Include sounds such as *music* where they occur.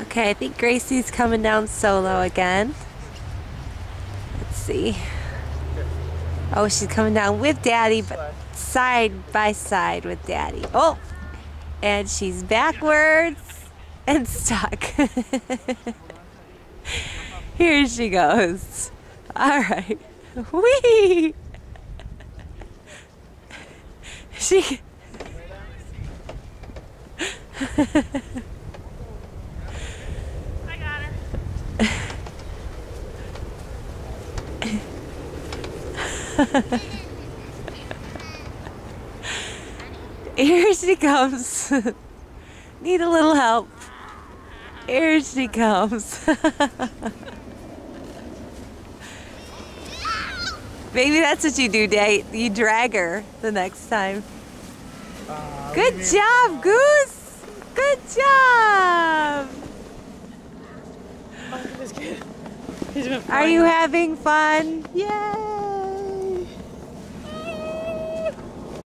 Okay, I think Gracie's coming down solo again. Let's see. Oh, she's coming down with Daddy, but side by side with Daddy. Oh, and she's backwards and stuck. *laughs* Here she goes. All right. Whee! *laughs* She. *laughs* I got her. *laughs* Here she comes. *laughs* Need a little help. Here she comes. *laughs* Maybe that's what you do, Date. You drag her the next time. Uh, Good job, Goose. Good job. Oh, this. He's been Are you having fun? Yay!